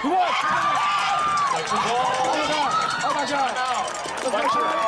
Go. Oh my God.